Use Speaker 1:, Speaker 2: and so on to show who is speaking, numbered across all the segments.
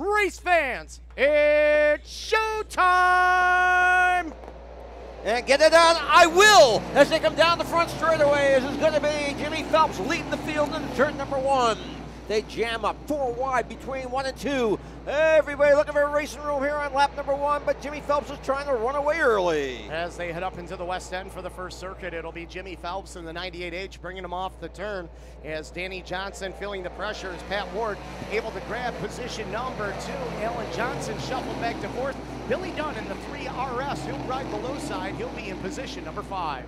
Speaker 1: Race fans, it's showtime!
Speaker 2: And get it done, I will! As they come down the front straightaway, this is going to be Jimmy Phelps leading the field in turn number one. They jam up four wide between one and two. Everybody looking for a racing room here on lap number one, but Jimmy Phelps is trying to run away early.
Speaker 1: As they head up into the west end for the first circuit, it'll be Jimmy Phelps in the 98H bringing him off the turn as Danny Johnson feeling the pressure as Pat Ward able to grab position number two. Alan Johnson shuffled back to fourth. Billy Dunn in the 3RS, he'll ride the low side. He'll be in position number five.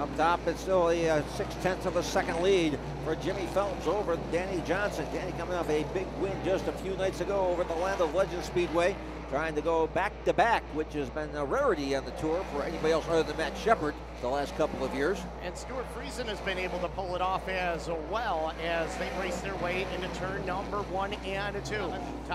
Speaker 2: Up top, it's still a uh, six tenths of a second lead for Jimmy Phelps over Danny Johnson. Danny coming off a big win just a few nights ago over the Land of Legends Speedway trying to go back to back, which has been a rarity on the tour for anybody else other than Matt Sheppard the last couple of years.
Speaker 1: And Stewart Friesen has been able to pull it off as well as they race their way into turn number one and two.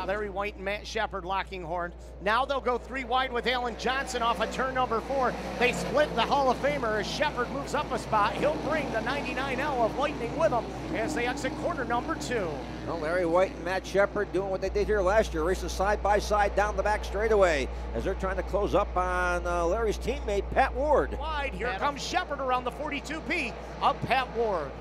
Speaker 1: Larry Wight and Matt Sheppard locking horn. Now they'll go three wide with Alan Johnson off of turn number four. They split the Hall of Famer as Sheppard moves up a spot. He'll bring the 99L of Lightning with him as they exit corner number two.
Speaker 2: Well, Larry Wight and Matt Sheppard doing what they did here last year, racing side by side down the back straightaway as they're trying to close up on uh, Larry's teammate, Pat Ward.
Speaker 1: Wide, here Pat comes Sheppard around the 42P of Pat Ward.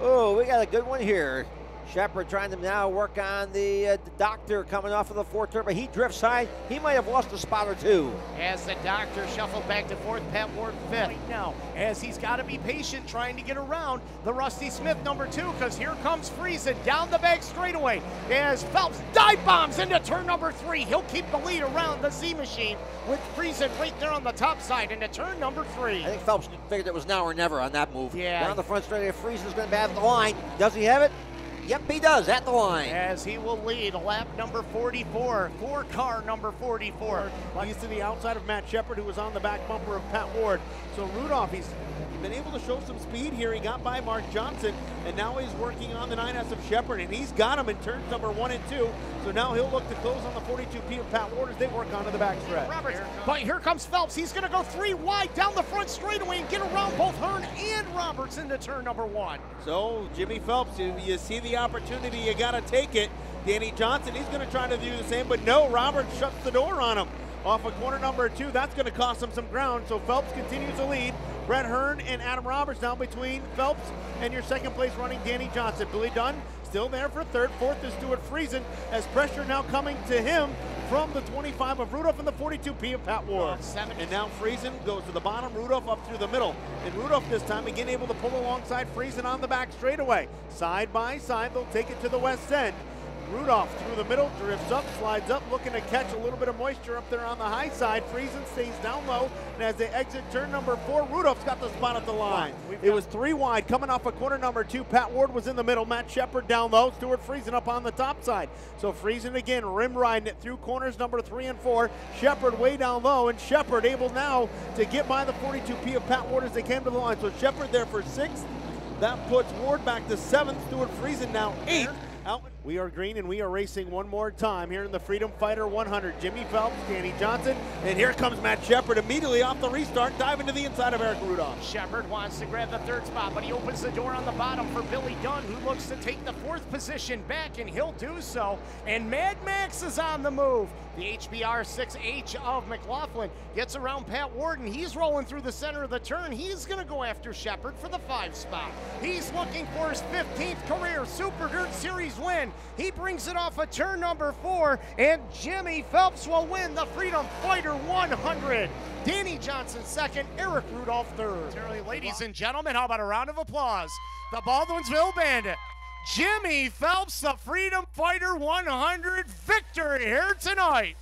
Speaker 2: Oh, we got a good one here. Sheppard trying to now work on the, uh, doctor coming off of the fourth turn, but he drifts high. He might have lost a spot or two.
Speaker 1: As the doctor shuffled back to fourth, Pat Ward fifth. Right now, as he's got to be patient trying to get around the Rusty Smith number two, because here comes Friesen down the back straightaway as Phelps dive bombs into turn number three. He'll keep the lead around the Z machine with Friesen right there on the top side into turn number three.
Speaker 2: I think Phelps figured it was now or never on that move.
Speaker 1: Yeah.
Speaker 2: Down the front straightaway, Friesen's going to be at the line. Does he have it? Yep, he does at the line.
Speaker 1: As he will lead lap number 44, four car number 44.
Speaker 3: He's to the outside of Matt Sheppard, who was on the back bumper of Pat Ward. So Rudolph, he's been able to show some speed here. He got by Mark Johnson, and now he's working on the 9S of Sheppard, and he's got him in turns number one and two. So now he'll look to close on the 42P of Pat Ward as they work onto the backstretch.
Speaker 1: Roberts, but here comes Phelps. He's going to go three wide down the front straightaway and get around both Hearn and Into turn number one.
Speaker 3: So Jimmy Phelps, you, you see the opportunity, you got to take it. Danny Johnson, he's going to try to do the same, but no, Roberts shuts the door on him off of corner number two. That's going to cost him some ground. So Phelps continues to lead. Brett Hearn and Adam Roberts now between Phelps and your second place running Danny Johnson. Billy Dunn still there for third. Fourth is Stewart Friesen as pressure now coming to him from the 25 of Rudolph and the 42P of Pat Ward. And now Friesen goes to the bottom, Rudolph up through the middle. And Rudolph this time again able to pull alongside Friesen on the back straightaway. Side by side, they'll take it to the west end. Rudolph through the middle, drifts up, slides up, looking to catch a little bit of moisture up there on the high side. Friesen stays down low, and as they exit turn number four, Rudolph's got the spot at the line. It was three wide, coming off of corner number two. Pat Ward was in the middle, Matt Sheppard down low, Stewart Friesen up on the top side. So Friesen again, rim riding it through corners number three and four. Sheppard way down low, and Sheppard able now to get by the 42P of Pat Ward as they came to the line. So Sheppard there for sixth. That puts Ward back to seventh. Stewart Friesen now eighth. Out. We are green and we are racing one more time here in the Freedom Fighter 100. Jimmy Phelps, Danny Johnson, and here comes Matt Sheppard immediately off the restart, diving to the inside of Erick Rudolph.
Speaker 1: Sheppard wants to grab the third spot, but he opens the door on the bottom for Billy Dunn, who looks to take the fourth position back, and he'll do so. And Mad Max is on the move. The HBR 6H of McLaughlin gets around Pat Warden. He's rolling through the center of the turn. He's going to go after Sheppard for the five spot. He's looking for his 15th career Super Dirt Series win. He brings it off of turn number four, and Jimmy Phelps will win the Freedom Fighter 100. Danny Johnson second, Erick Rudolph third. Ladies and gentlemen, how about a round of applause? The Baldwinsville Bandit. Jimmy Phelps, the Freedom Fighter 100 victor here tonight.